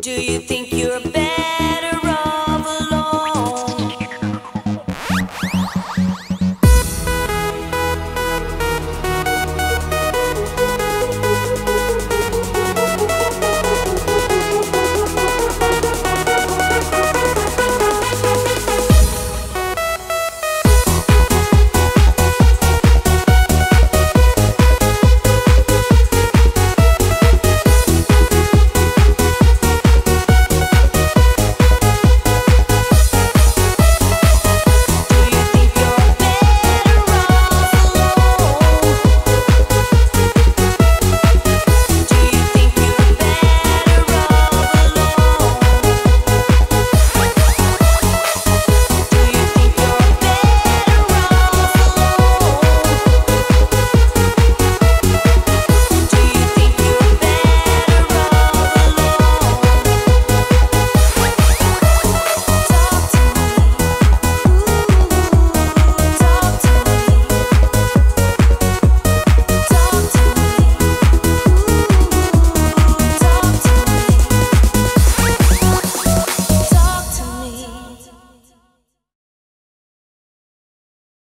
Do you think you're